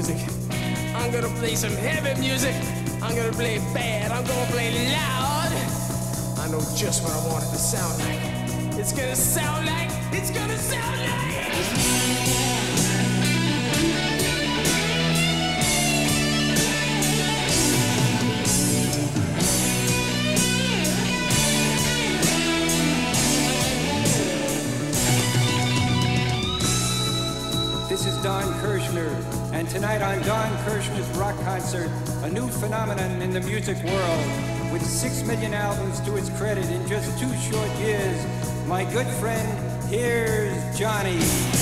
music. I'm gonna play some heavy music. I'm gonna play bad. I'm gonna play loud. I know just what I want it to sound like. It's gonna sound like. It's gonna sound like. Tonight on Don Kirshner's Rock Concert, a new phenomenon in the music world. With six million albums to its credit in just two short years, my good friend, here's Johnny.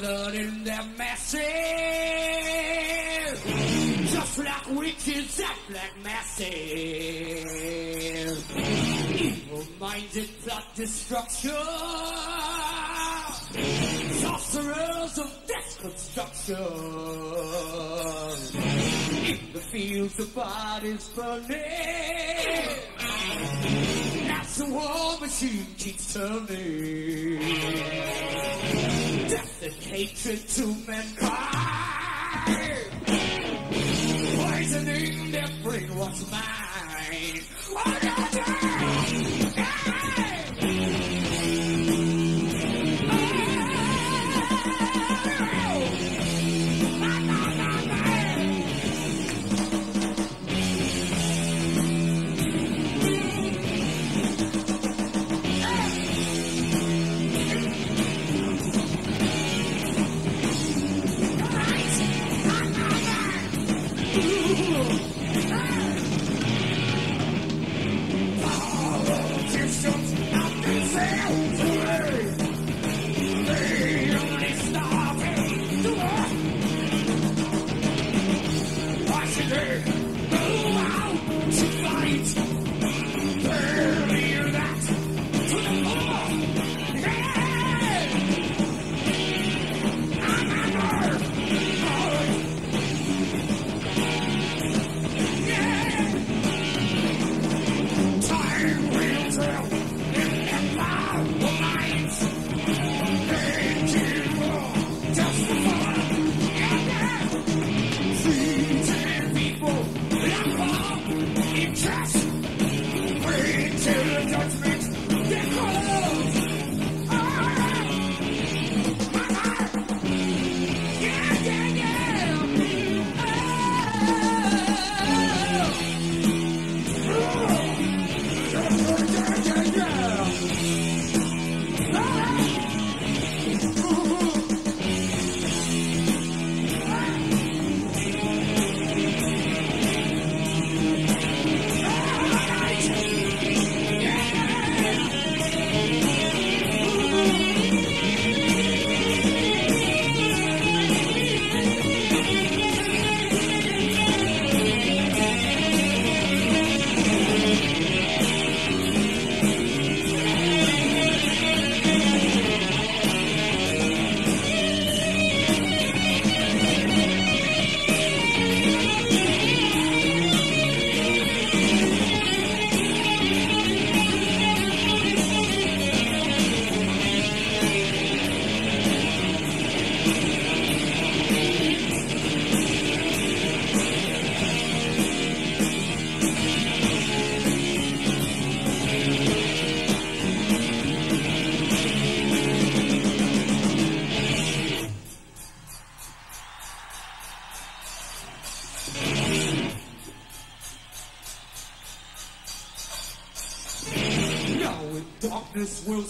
Gathered in their masses, just like witches act like masses. Evil-minded plot destruction, sorcerers of death construction. In the fields, the bodies burning. As the war machine keeps turning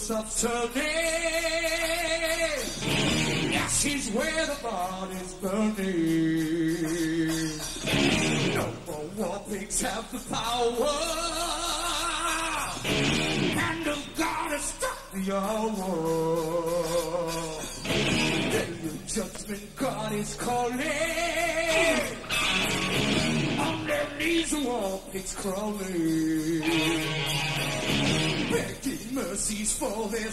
will stop turning. Ashes where the Begging mercies for their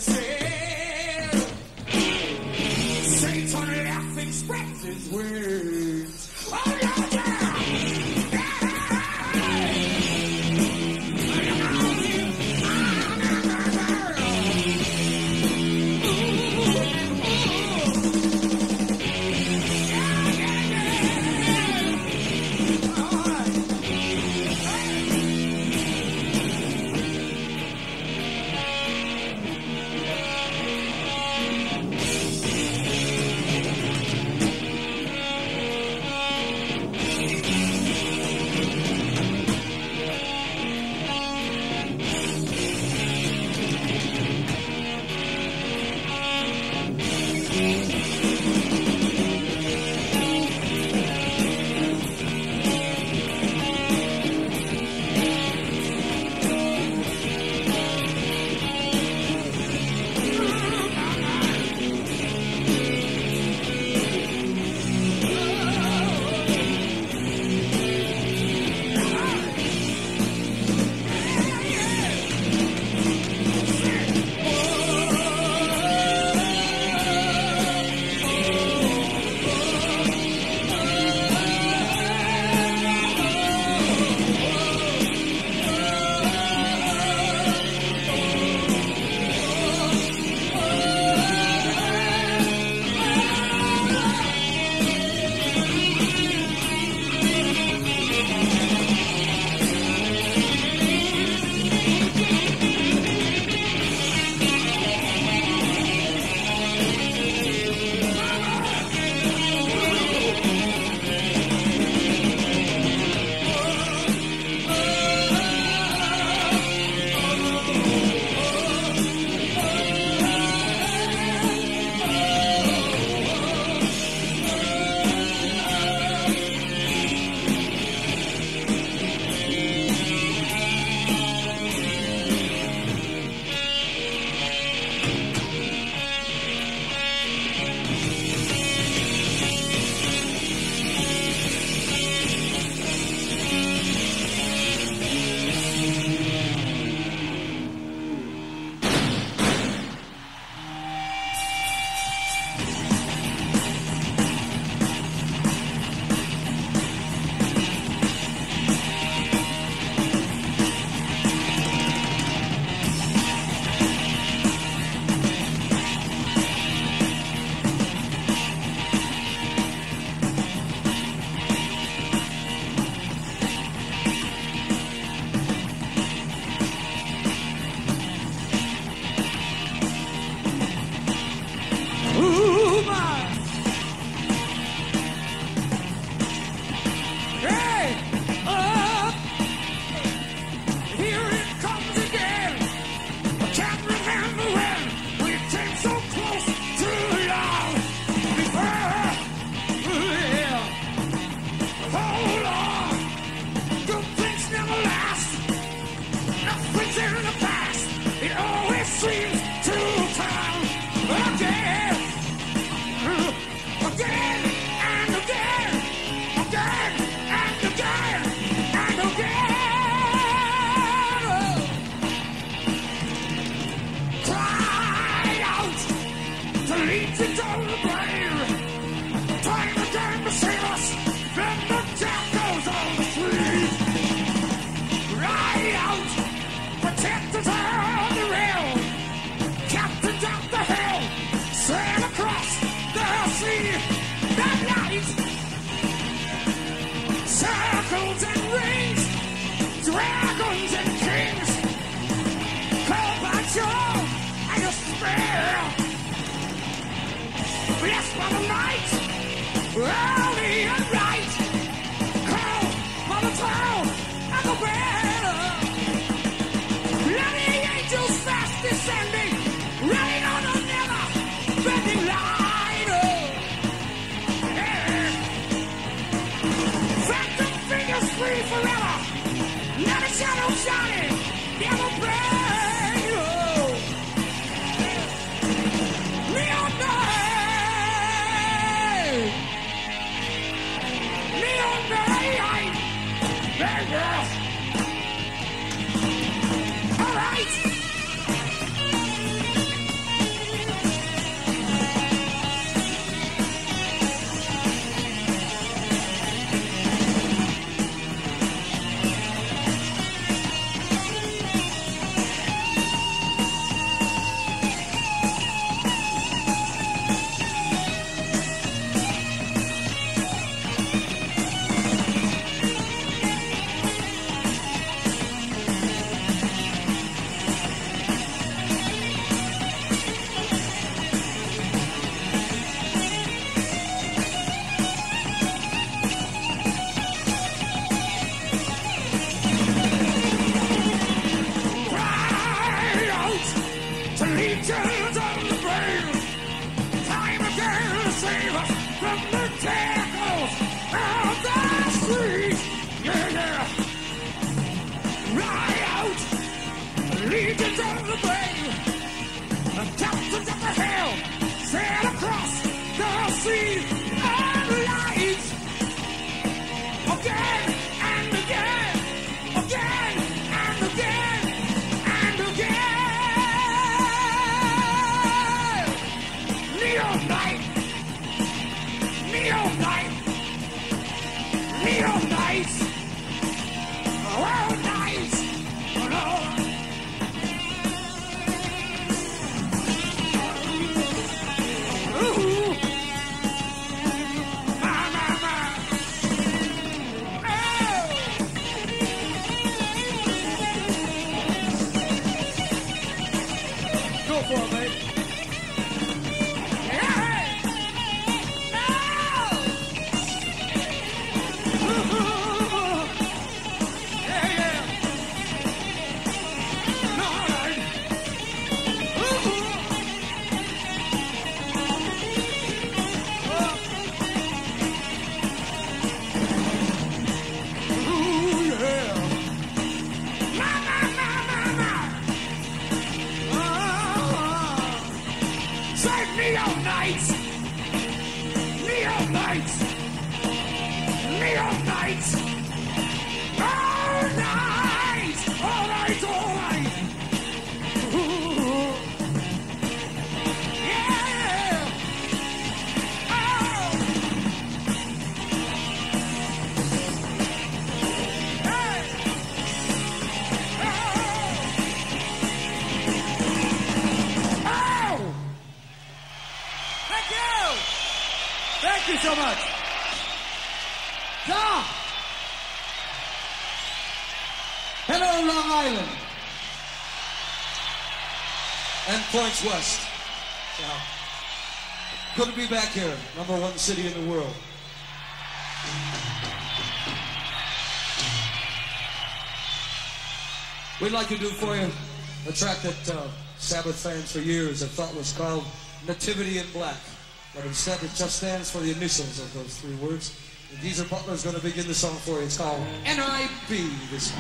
legions on the captains of the helm, sail across the sea. points west. Good to be back here, number one city in the world. We'd like to do for you a track that uh, Sabbath fans for years have thought was called Nativity in Black, but instead it just stands for the initials of those three words. And Geezer Butler's going to begin the song for you. It's called NIB this.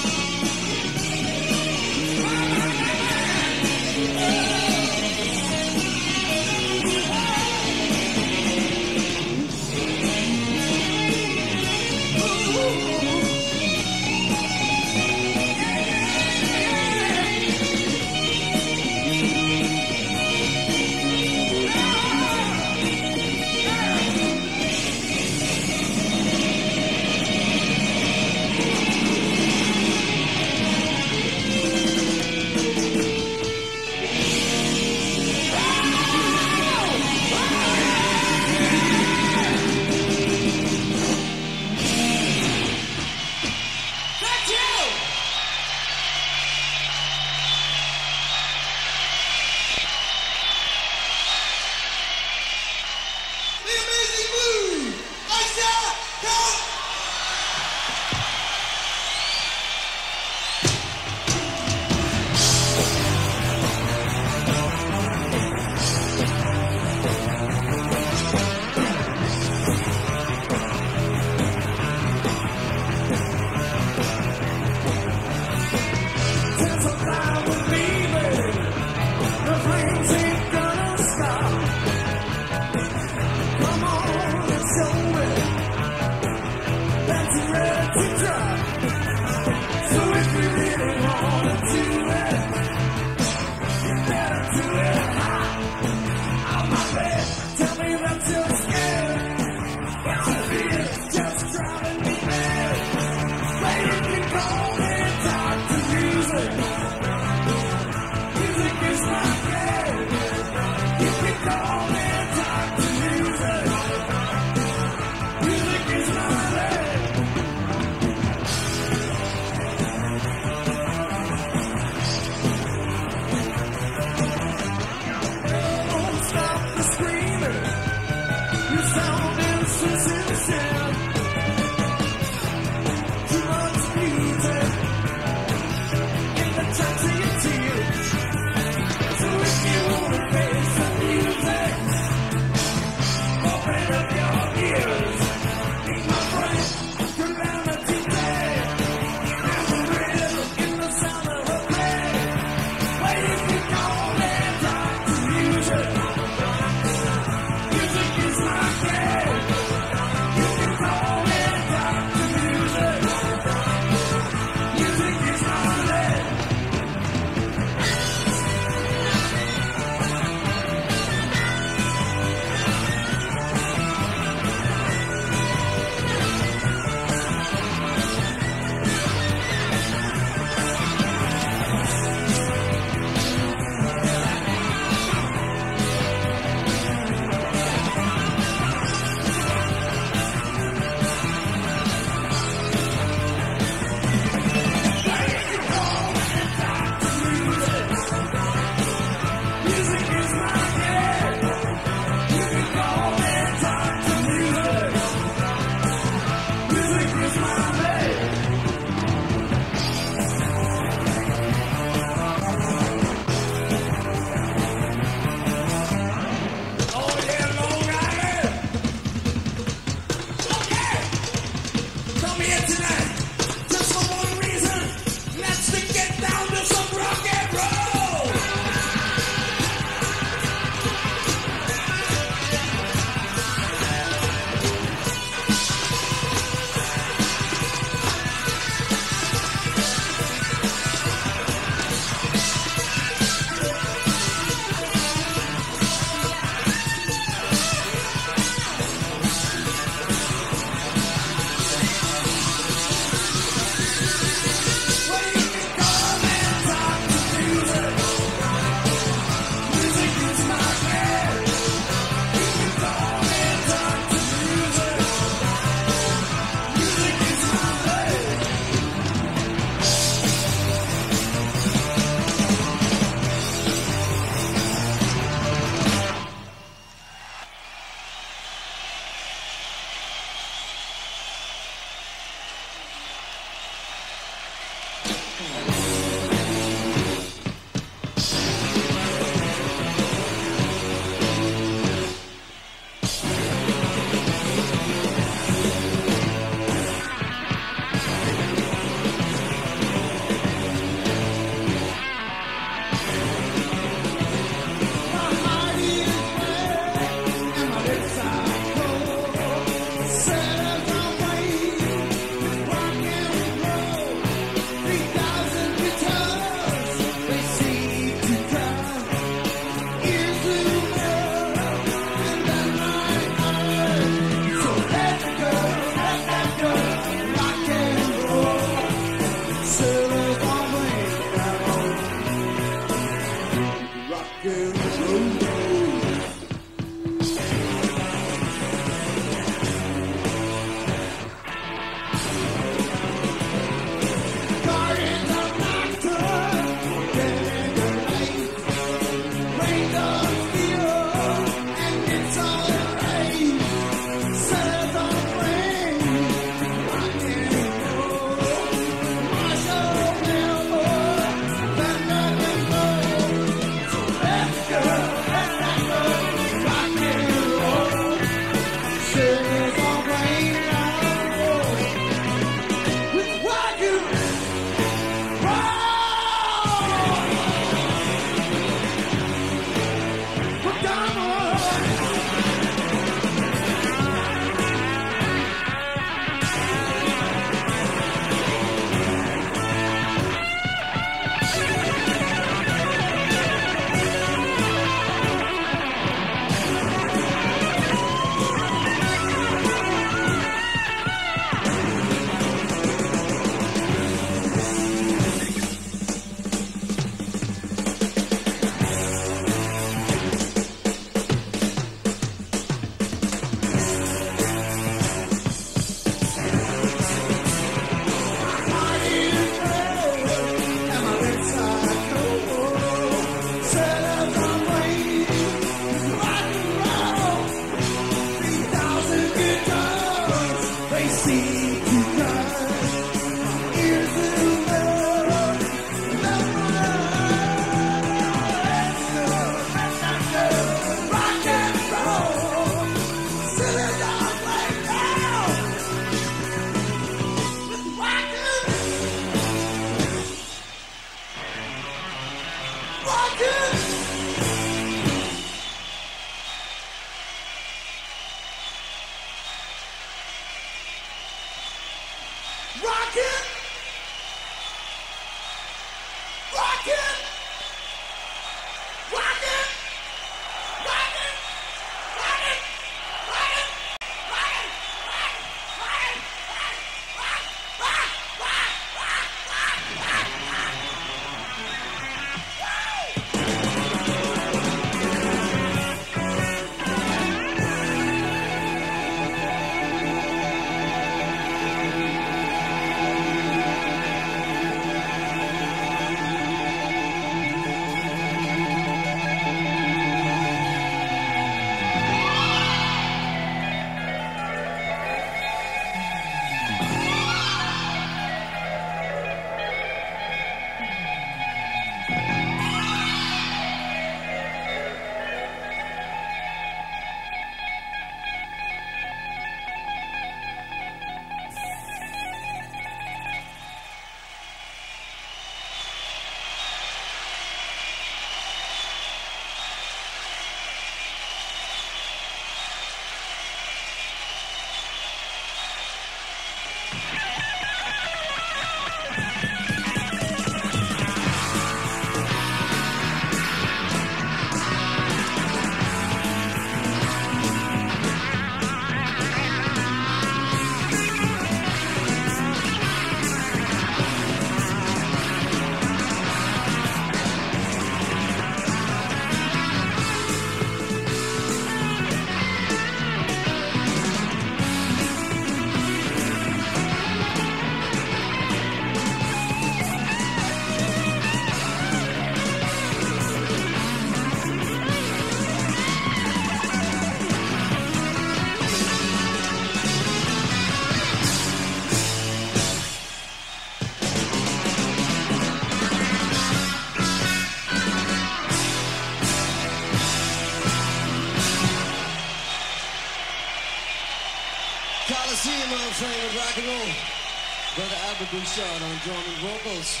On drum and vocals.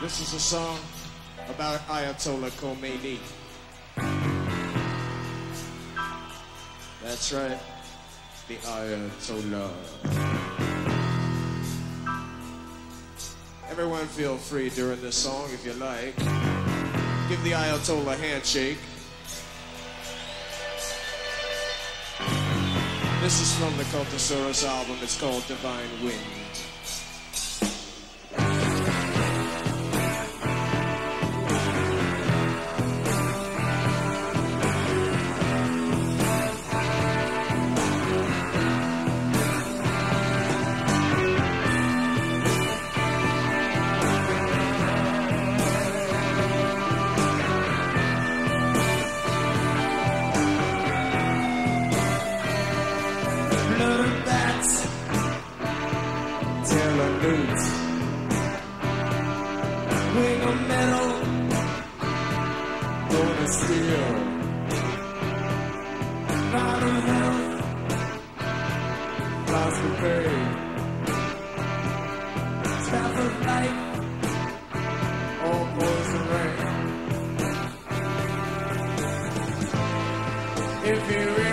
This is a song about Ayatollah Khomeini. That's right, the Ayatollah. Everyone feel free during this song if you like. Give the Ayatollah a handshake. This is from the Cultosaurus album. It's called Divine Wind. If he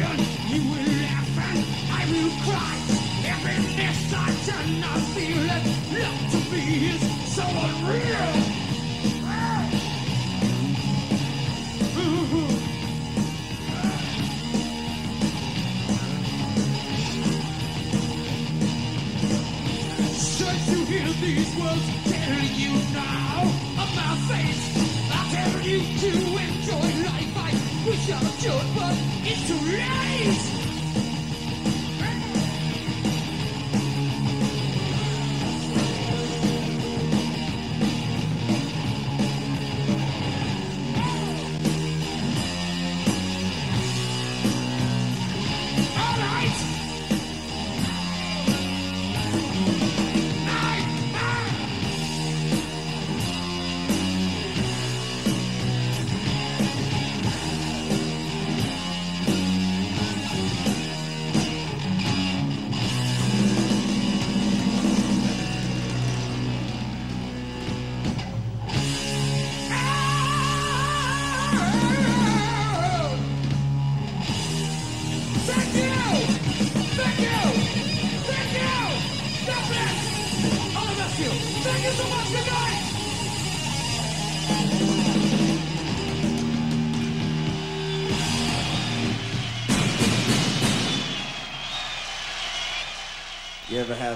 crying, you will laugh and I will cry.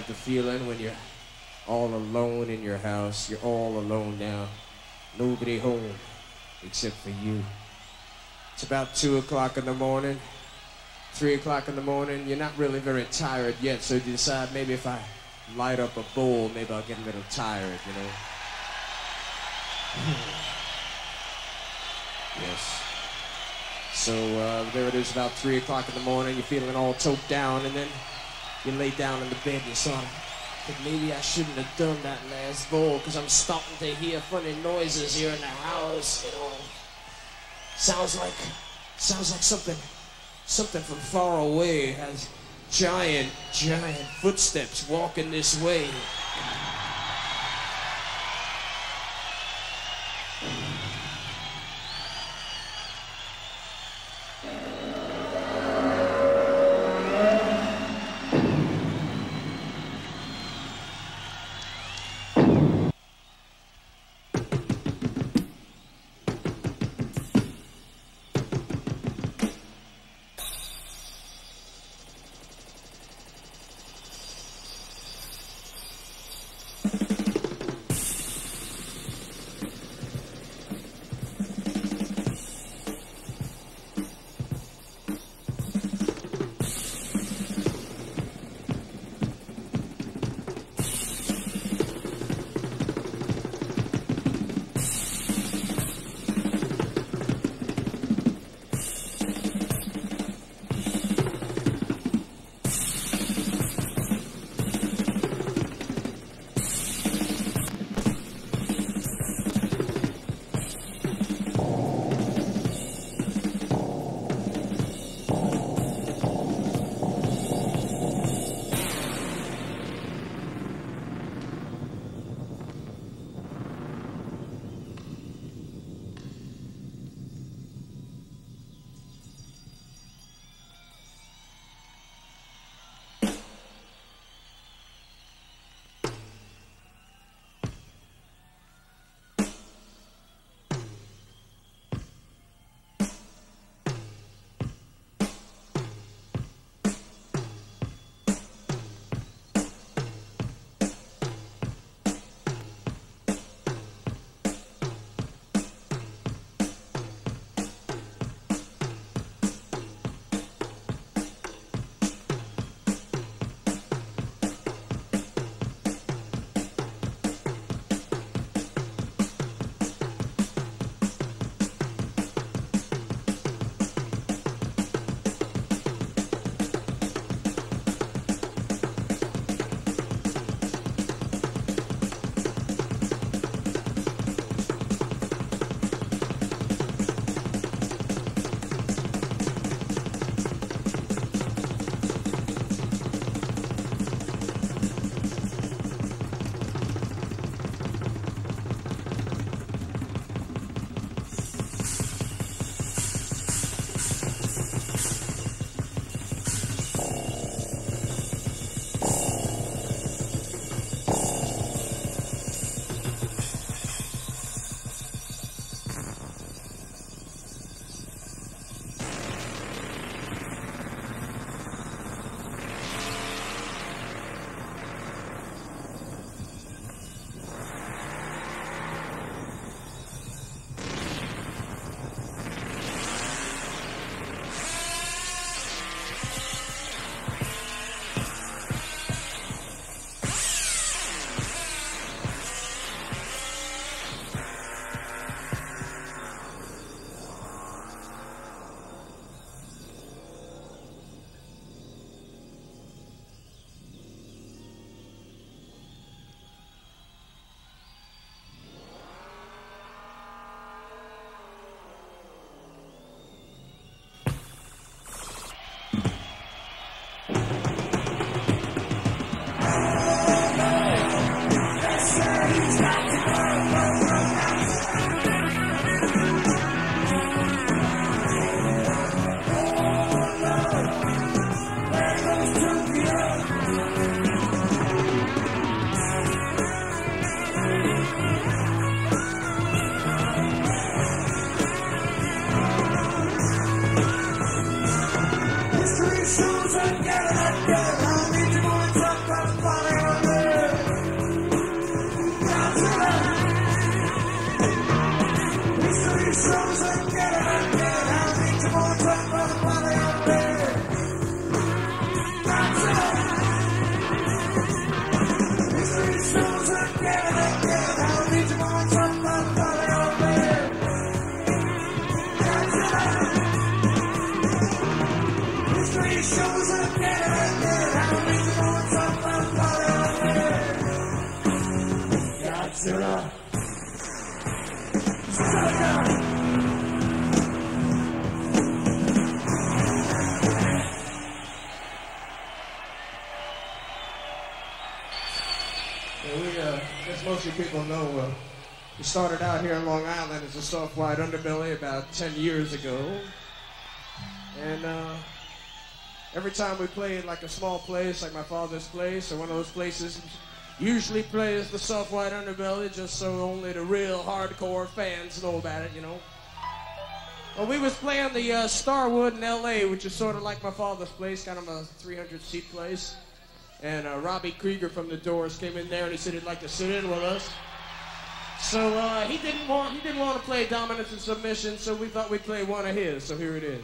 The feeling when you're all alone in your house? You're all alone now. Nobody home except for you. It's about 2 o'clock in the morning, 3 o'clock in the morning. You're not really very tired yet, so you decide maybe if I light up a bowl, maybe I'll get a little tired, you know? yes. So uh, there it is, about 3 o'clock in the morning. You're feeling all choked down, and then you lay down in the bed and of think maybe I shouldn't have done that last bowl because I'm starting to hear funny noises here in the house, you know. Sounds like, sounds like something, something from far away has giant, giant footsteps walking this way. Started out here in Long Island as a soft white underbelly about 10 years ago. And uh, every time we played like a small place, like my father's place, or one of those places, usually plays the soft white underbelly just so only the real hardcore fans know about it, you know. Well, we was playing the uh, Starwood in L.A., which is sort of like my father's place, kind of a 300-seat place. And uh, Robbie Krieger from the Doors came in there and he said he'd like to sit in with us. So uh, he didn't want he didn't want to play dominance and submission, so we thought we'd play one of his. So here it is.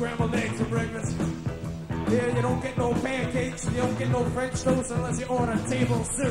scrambled eggs for breakfast. Yeah, you don't get no pancakes, you don't get no French toast unless you order table zero.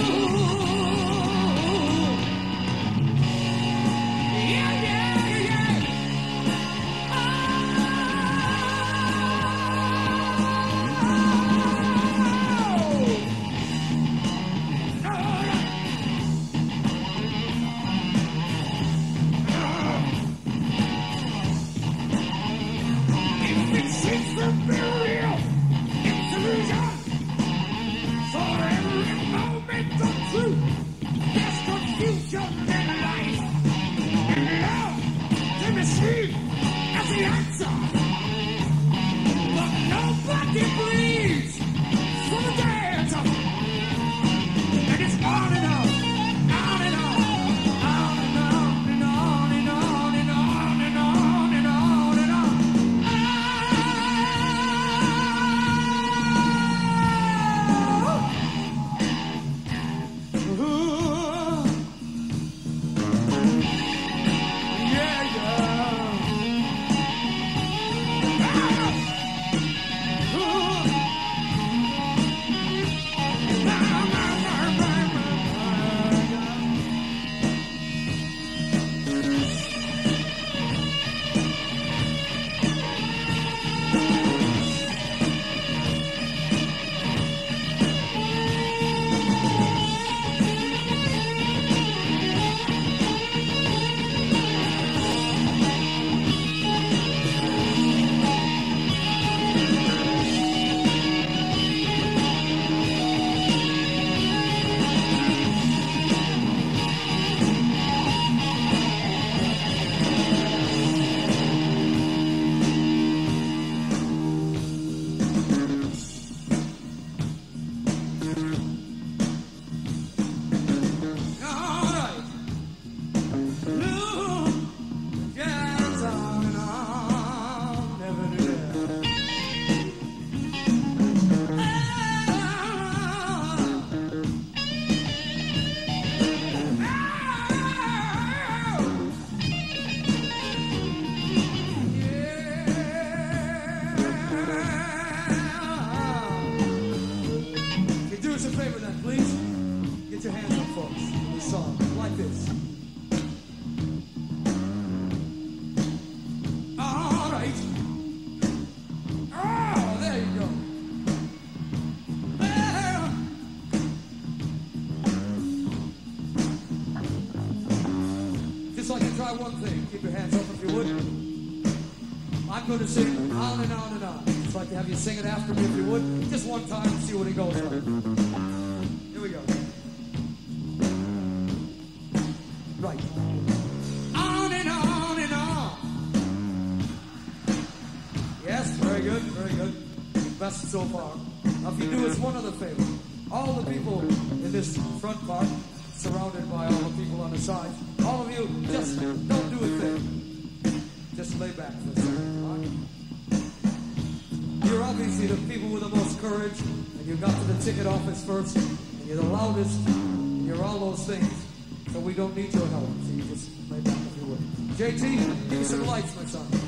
Oh. thing. Keep your hands up if you would. I'm going to sing on and on and on. I'd like to have you sing it after me if you would. Just one time and see what it goes like. Here we go. Right. On and on and on. Yes, very good, very good. Best so far. Now, if you do us one other favor, all the people in this front part, ticket office first, and you're the loudest, and you're all those things. So we don't need your help. So you just lay back if you would. JT, give me some lights, my son.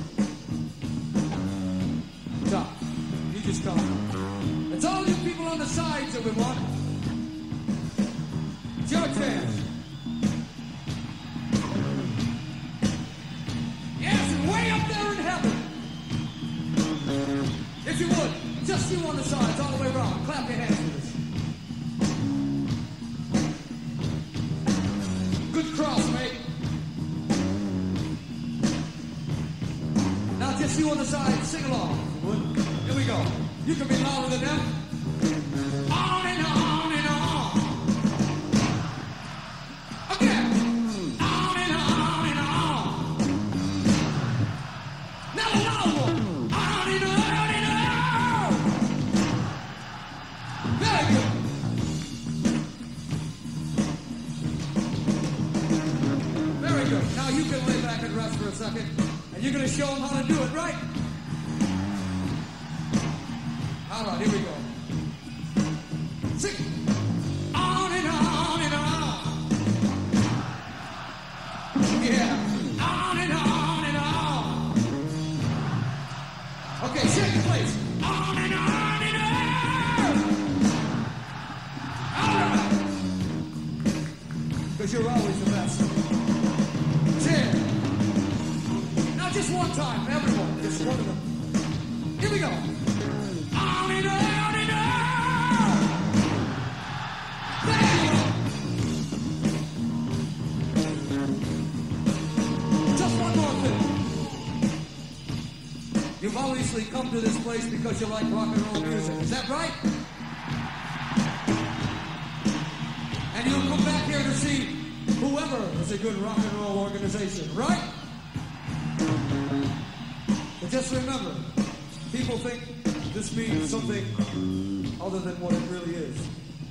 this place because you like rock and roll music. Is that right? And you'll come back here to see whoever is a good rock and roll organization, right? But just remember, people think this means something other than what it really is.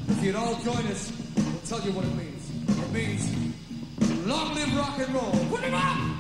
If you'd all join us, we'll tell you what it means. It means long live rock and roll. Put it up!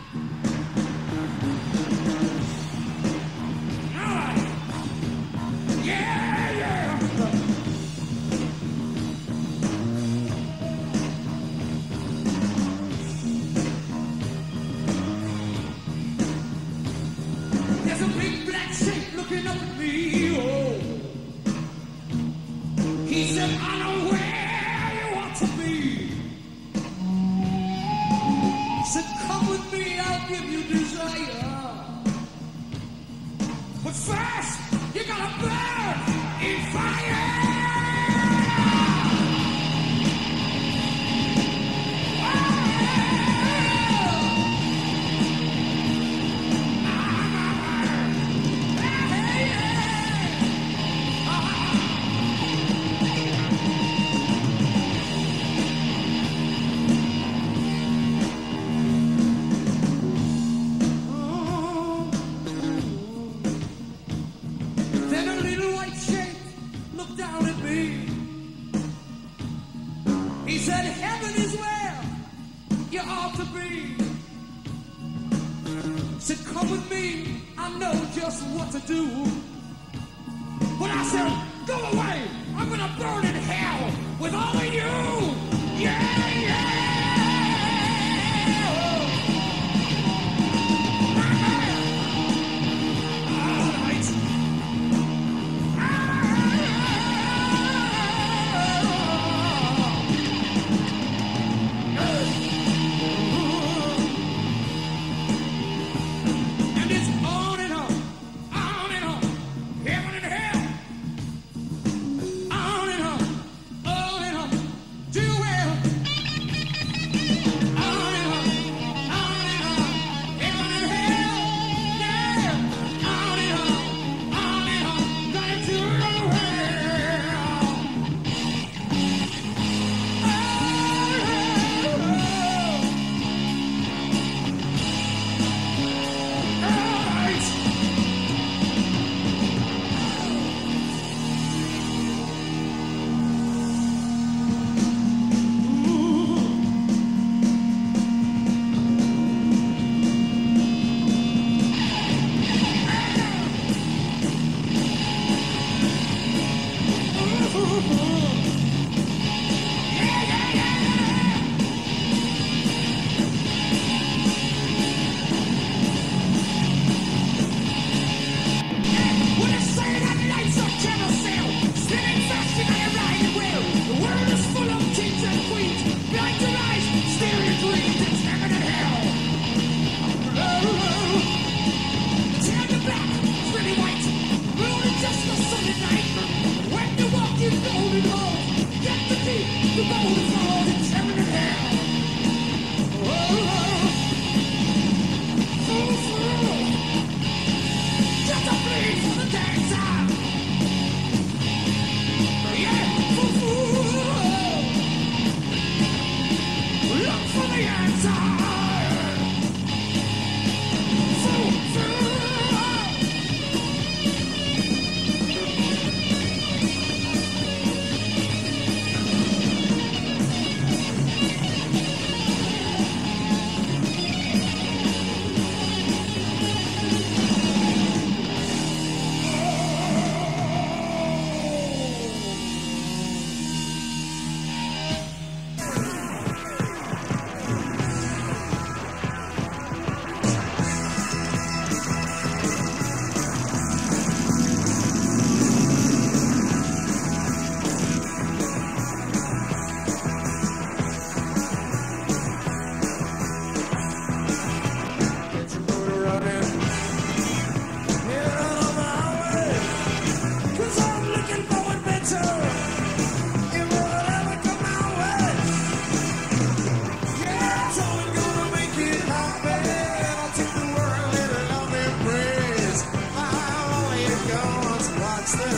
God's monster.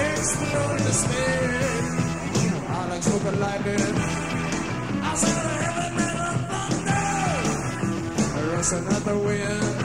It's the only spirit. I like smoking lightning. I said, heaven and thunder. There is another wind.